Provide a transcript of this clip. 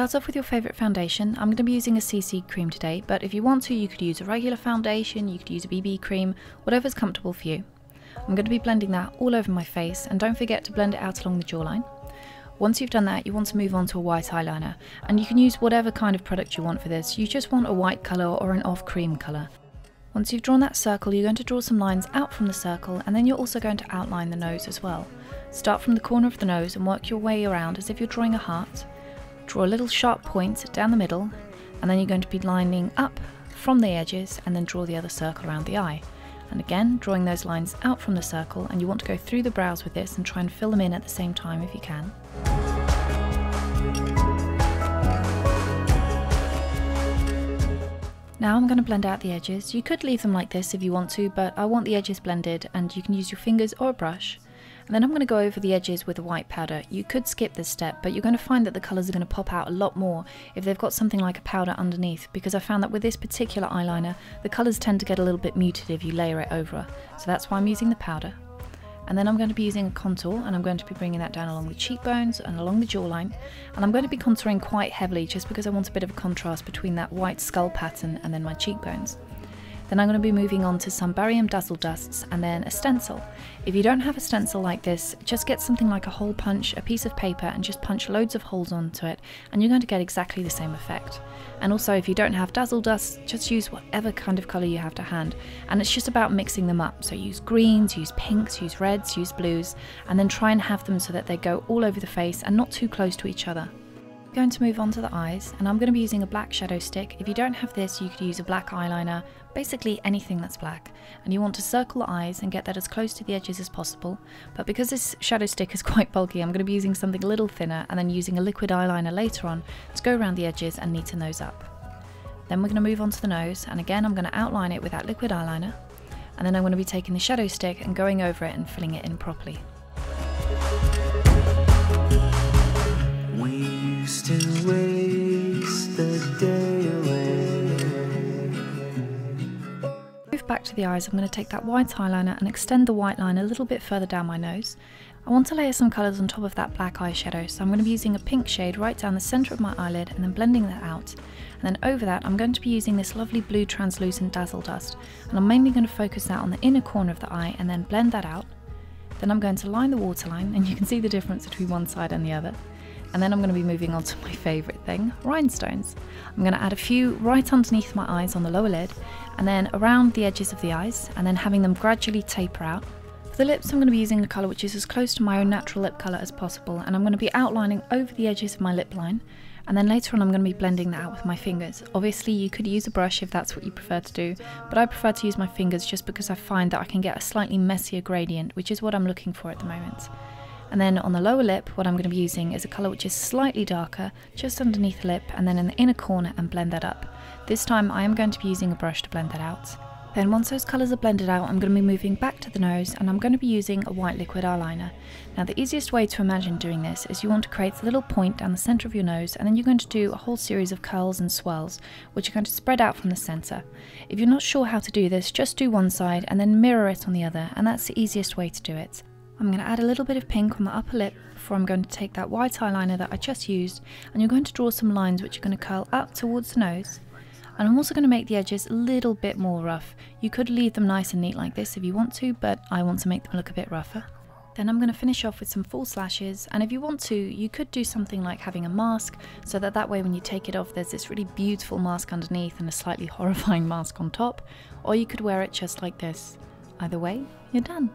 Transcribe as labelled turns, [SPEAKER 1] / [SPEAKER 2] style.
[SPEAKER 1] Start off with your favourite foundation. I'm going to be using a CC cream today, but if you want to, you could use a regular foundation, you could use a BB cream, whatever's comfortable for you. I'm going to be blending that all over my face, and don't forget to blend it out along the jawline. Once you've done that, you want to move on to a white eyeliner, and you can use whatever kind of product you want for this. You just want a white colour or an off cream colour. Once you've drawn that circle, you're going to draw some lines out from the circle, and then you're also going to outline the nose as well. Start from the corner of the nose and work your way around as if you're drawing a heart. Draw a little sharp point down the middle, and then you're going to be lining up from the edges and then draw the other circle around the eye. And again, drawing those lines out from the circle, and you want to go through the brows with this and try and fill them in at the same time if you can. Now I'm going to blend out the edges. You could leave them like this if you want to, but I want the edges blended and you can use your fingers or a brush. And then I'm going to go over the edges with a white powder. You could skip this step, but you're going to find that the colours are going to pop out a lot more if they've got something like a powder underneath, because I found that with this particular eyeliner, the colours tend to get a little bit muted if you layer it over. So that's why I'm using the powder. And then I'm going to be using a contour and I'm going to be bringing that down along the cheekbones and along the jawline. And I'm going to be contouring quite heavily just because I want a bit of a contrast between that white skull pattern and then my cheekbones. Then I'm going to be moving on to some Barry M dazzle dusts and then a stencil. If you don't have a stencil like this, just get something like a hole punch, a piece of paper and just punch loads of holes onto it and you're going to get exactly the same effect. And also if you don't have dazzle dust, just use whatever kind of colour you have to hand. And it's just about mixing them up. So use greens, use pinks, use reds, use blues and then try and have them so that they go all over the face and not too close to each other going to move on to the eyes and I'm going to be using a black shadow stick. If you don't have this you could use a black eyeliner, basically anything that's black. And you want to circle the eyes and get that as close to the edges as possible. But because this shadow stick is quite bulky I'm going to be using something a little thinner and then using a liquid eyeliner later on to go around the edges and neaten those up. Then we're going to move on to the nose and again I'm going to outline it with that liquid eyeliner and then I'm going to be taking the shadow stick and going over it and filling it in properly. To the eyes, I'm going to take that white eyeliner and extend the white line a little bit further down my nose. I want to layer some colours on top of that black eyeshadow, so I'm going to be using a pink shade right down the centre of my eyelid and then blending that out. And then over that I'm going to be using this lovely blue translucent dazzle dust, and I'm mainly going to focus that on the inner corner of the eye and then blend that out. Then I'm going to line the waterline, and you can see the difference between one side and the other. And then I'm going to be moving on to my favourite thing, rhinestones. I'm going to add a few right underneath my eyes on the lower lid, and then around the edges of the eyes, and then having them gradually taper out. For the lips I'm going to be using a colour which is as close to my own natural lip colour as possible, and I'm going to be outlining over the edges of my lip line, and then later on I'm going to be blending that out with my fingers. Obviously you could use a brush if that's what you prefer to do, but I prefer to use my fingers just because I find that I can get a slightly messier gradient, which is what I'm looking for at the moment. And then on the lower lip, what I'm going to be using is a colour which is slightly darker, just underneath the lip, and then in the inner corner and blend that up. This time I am going to be using a brush to blend that out. Then once those colours are blended out, I'm going to be moving back to the nose and I'm going to be using a white liquid eyeliner. Now the easiest way to imagine doing this is you want to create a little point down the centre of your nose and then you're going to do a whole series of curls and swells which are going to spread out from the centre. If you're not sure how to do this, just do one side and then mirror it on the other and that's the easiest way to do it. I'm going to add a little bit of pink on the upper lip before I'm going to take that white eyeliner that I just used and you're going to draw some lines which are going to curl up towards the nose. And I'm also going to make the edges a little bit more rough. You could leave them nice and neat like this if you want to, but I want to make them look a bit rougher. Then I'm going to finish off with some false lashes and if you want to you could do something like having a mask so that that way when you take it off there's this really beautiful mask underneath and a slightly horrifying mask on top or you could wear it just like this. Either way, you're done.